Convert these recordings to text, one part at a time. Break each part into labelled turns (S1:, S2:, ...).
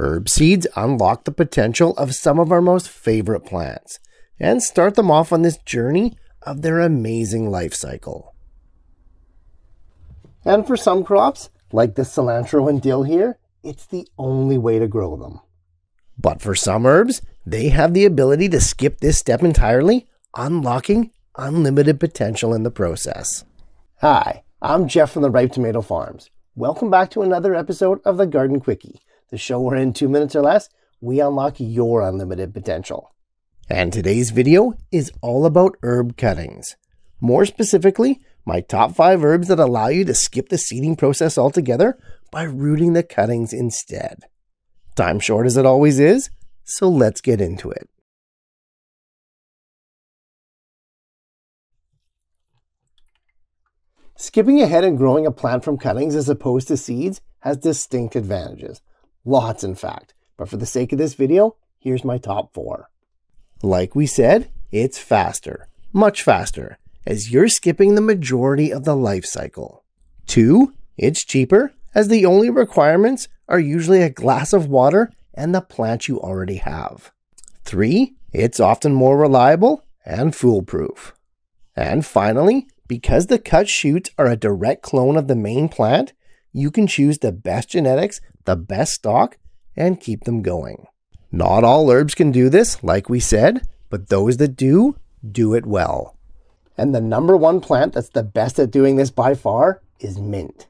S1: Herb seeds unlock the potential of some of our most favorite plants and start them off on this journey of their amazing life cycle. And for some crops, like the cilantro and dill here, it's the only way to grow them. But for some herbs, they have the ability to skip this step entirely, unlocking unlimited potential in the process. Hi, I'm Jeff from the Ripe Tomato Farms. Welcome back to another episode of the Garden Quickie, the show we're in two minutes or less, we unlock your unlimited potential. And today's video is all about herb cuttings. More specifically, my top five herbs that allow you to skip the seeding process altogether by rooting the cuttings instead. Time short as it always is, so let's get into it. Skipping ahead and growing a plant from cuttings as opposed to seeds has distinct advantages. Lots, in fact. But for the sake of this video, here's my top four. Like we said, it's faster, much faster, as you're skipping the majority of the life cycle. Two, it's cheaper, as the only requirements are usually a glass of water and the plant you already have. Three, it's often more reliable and foolproof. And finally, because the cut shoots are a direct clone of the main plant, you can choose the best genetics, the best stock, and keep them going. Not all herbs can do this, like we said, but those that do, do it well. And the number one plant that's the best at doing this by far is mint.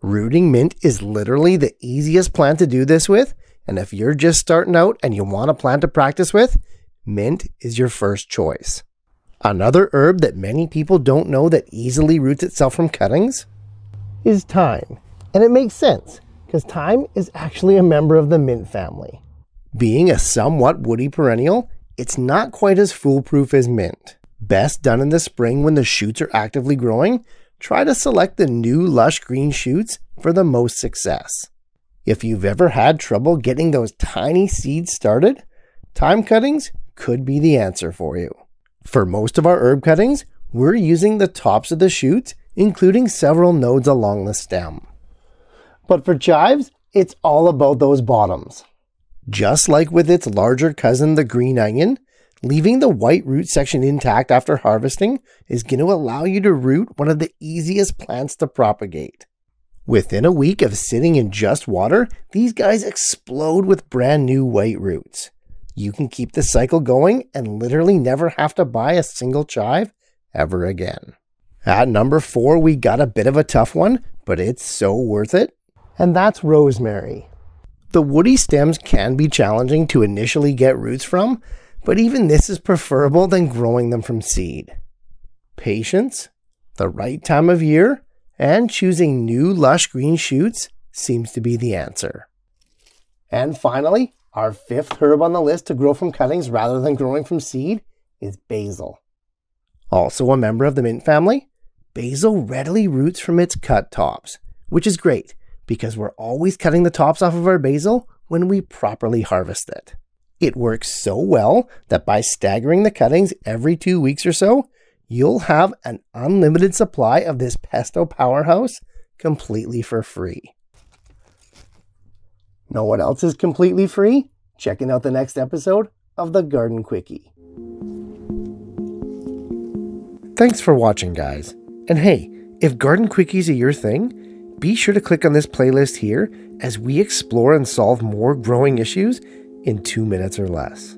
S1: Rooting mint is literally the easiest plant to do this with, and if you're just starting out and you want a plant to practice with, mint is your first choice. Another herb that many people don't know that easily roots itself from cuttings is thyme. And it makes sense, because thyme is actually a member of the mint family. Being a somewhat woody perennial, it's not quite as foolproof as mint. Best done in the spring when the shoots are actively growing, try to select the new lush green shoots for the most success. If you've ever had trouble getting those tiny seeds started, thyme cuttings could be the answer for you. For most of our herb cuttings, we're using the tops of the shoots, including several nodes along the stem. But for chives, it's all about those bottoms. Just like with its larger cousin, the green onion, leaving the white root section intact after harvesting is going to allow you to root one of the easiest plants to propagate. Within a week of sitting in just water, these guys explode with brand new white roots. You can keep the cycle going and literally never have to buy a single chive ever again. At number four, we got a bit of a tough one, but it's so worth it. And that's rosemary. The woody stems can be challenging to initially get roots from, but even this is preferable than growing them from seed. Patience, the right time of year, and choosing new lush green shoots seems to be the answer. And finally, our fifth herb on the list to grow from cuttings rather than growing from seed is basil. Also a member of the mint family, basil readily roots from its cut tops, which is great because we're always cutting the tops off of our basil when we properly harvest it. It works so well that by staggering the cuttings every two weeks or so, you'll have an unlimited supply of this pesto powerhouse completely for free. Know what else is completely free? Checking out the next episode of the Garden Quickie. Thanks for watching, guys. And hey, if garden quickies are your thing, be sure to click on this playlist here as we explore and solve more growing issues in two minutes or less.